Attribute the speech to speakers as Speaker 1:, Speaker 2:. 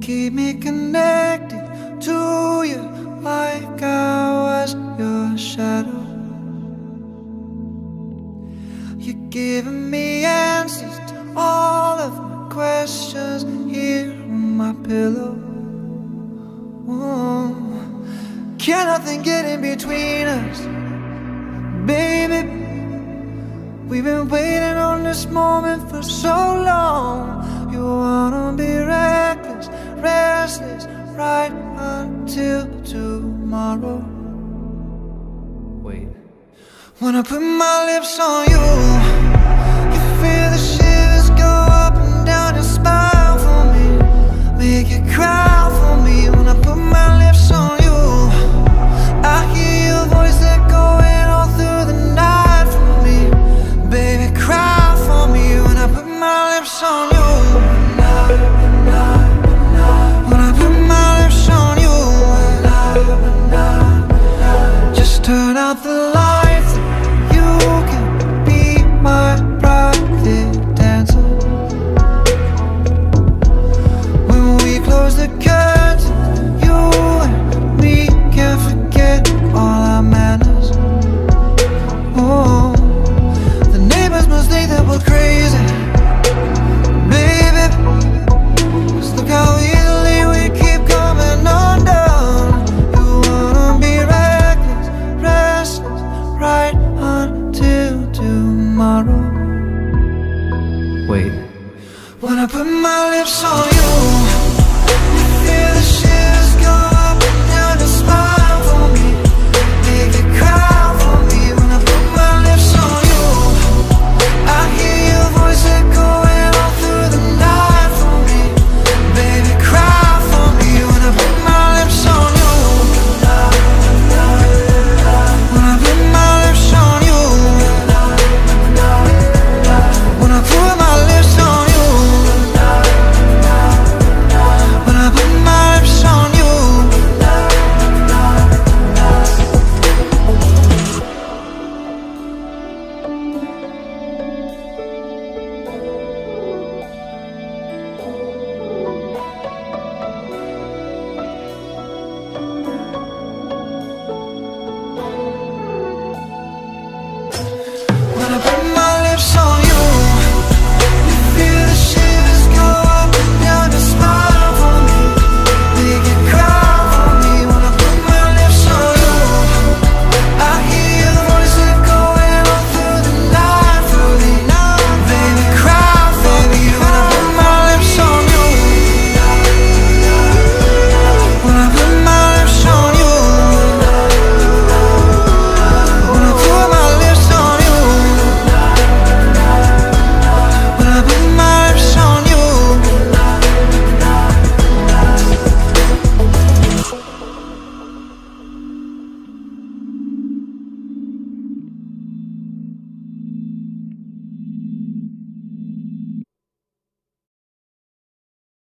Speaker 1: keep me connected to you like I was your shadow. You're giving me answers to all of my questions here on my pillow. Oh, can nothing get in between us, baby? We've been waiting on this moment for so long. You wanna be restless, right until tomorrow. Wait. When I put my lips on you, you Wait. When I put my lips on you